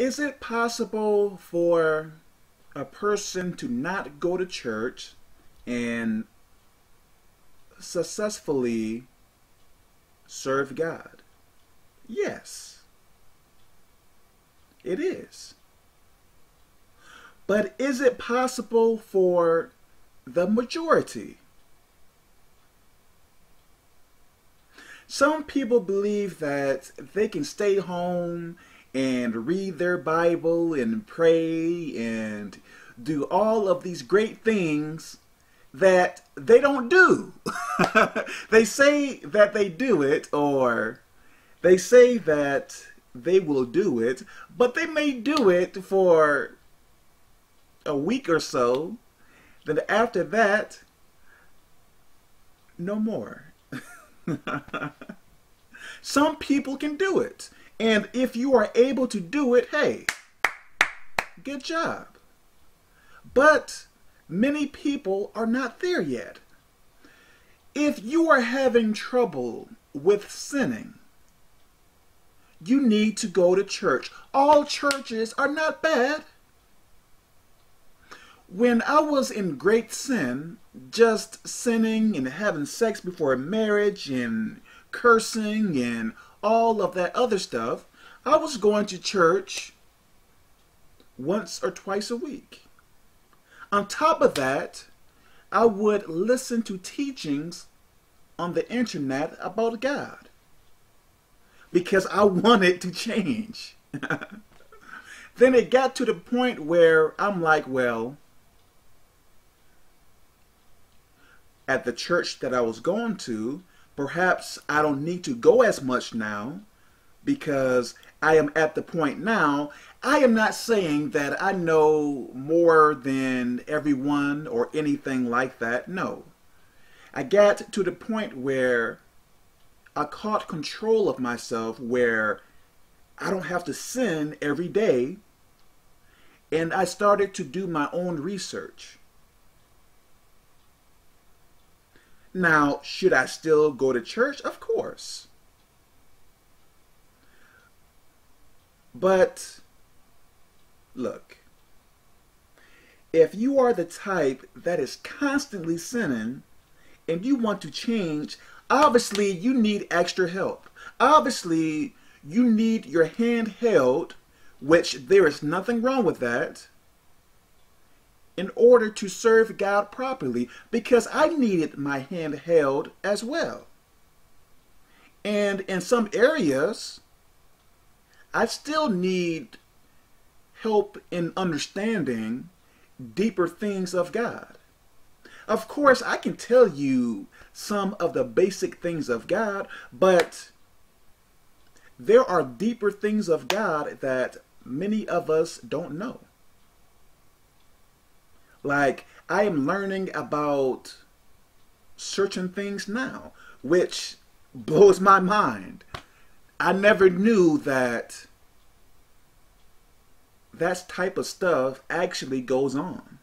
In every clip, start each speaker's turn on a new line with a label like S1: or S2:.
S1: Is it possible for a person to not go to church and successfully serve God? Yes, it is. But is it possible for the majority? Some people believe that they can stay home and read their Bible and pray and do all of these great things that they don't do. they say that they do it, or they say that they will do it, but they may do it for a week or so. Then after that, no more. Some people can do it. And if you are able to do it, hey, good job. But many people are not there yet. If you are having trouble with sinning, you need to go to church. All churches are not bad. When I was in great sin, just sinning and having sex before marriage and cursing and all of that other stuff, I was going to church once or twice a week. On top of that, I would listen to teachings on the internet about God because I wanted to change. then it got to the point where I'm like, well, at the church that I was going to, perhaps I don't need to go as much now because I am at the point now. I am not saying that I know more than everyone or anything like that. No. I got to the point where I caught control of myself where I don't have to sin every day. And I started to do my own research. Now, should I still go to church? Of course. But, look, if you are the type that is constantly sinning and you want to change, obviously you need extra help. Obviously, you need your hand held, which there is nothing wrong with that in order to serve God properly because I needed my hand held as well. And in some areas, I still need help in understanding deeper things of God. Of course, I can tell you some of the basic things of God, but there are deeper things of God that many of us don't know. Like, I am learning about certain things now, which blows my mind. I never knew that that type of stuff actually goes on.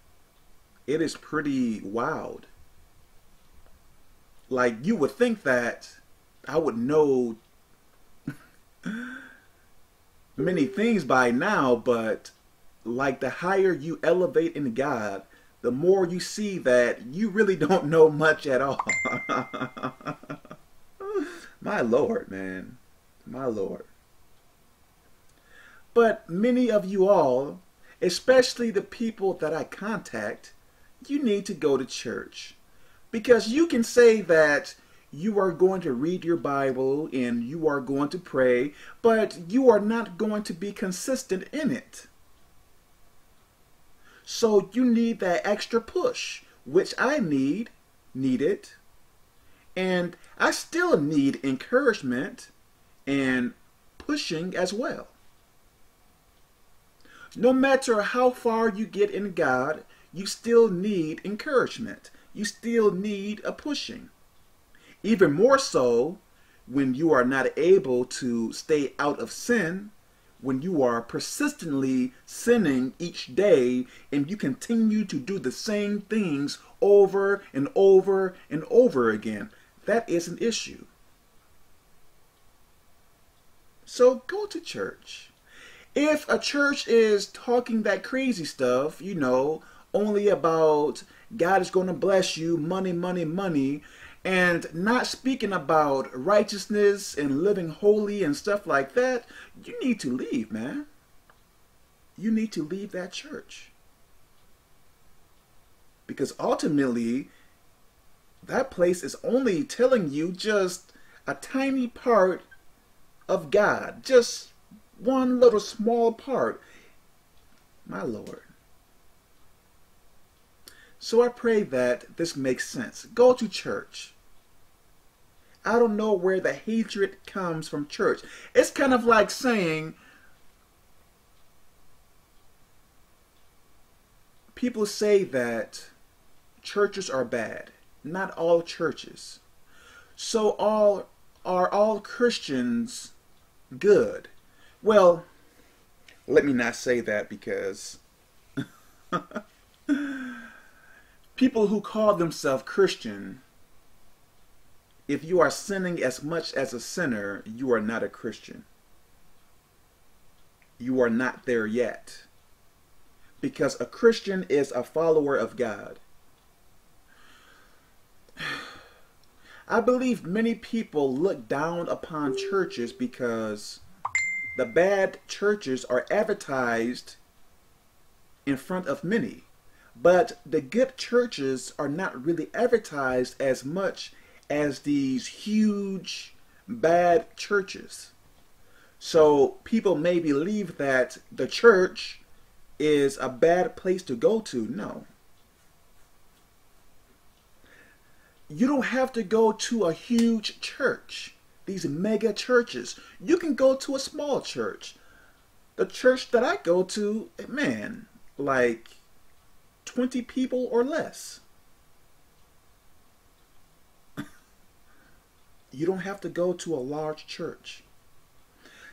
S1: It is pretty wild. Like, you would think that I would know many things by now, but like the higher you elevate in God, the more you see that you really don't know much at all. My Lord, man. My Lord. But many of you all, especially the people that I contact, you need to go to church. Because you can say that you are going to read your Bible and you are going to pray, but you are not going to be consistent in it. So you need that extra push, which I need, need it. And I still need encouragement and pushing as well. No matter how far you get in God, you still need encouragement. You still need a pushing. Even more so when you are not able to stay out of sin when you are persistently sinning each day and you continue to do the same things over and over and over again. That is an issue. So go to church. if a church is talking that crazy stuff, you know, only about God is going to bless you, money, money, money, and not speaking about righteousness and living holy and stuff like that, you need to leave, man. You need to leave that church. Because ultimately, that place is only telling you just a tiny part of God, just one little small part. My Lord. So I pray that this makes sense. Go to church. I don't know where the hatred comes from church. It's kind of like saying people say that churches are bad. Not all churches. So all are all Christians good? Well, let me not say that because people who call themselves Christian, if you are sinning as much as a sinner, you are not a Christian. You are not there yet. Because a Christian is a follower of God. I believe many people look down upon churches because the bad churches are advertised in front of many. But the good churches are not really advertised as much as these huge bad churches. So people may believe that the church is a bad place to go to. No. You don't have to go to a huge church, these mega churches. You can go to a small church. The church that I go to, man, like 20 people or less. you don't have to go to a large church.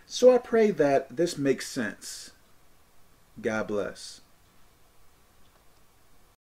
S1: So I pray that this makes sense. God bless.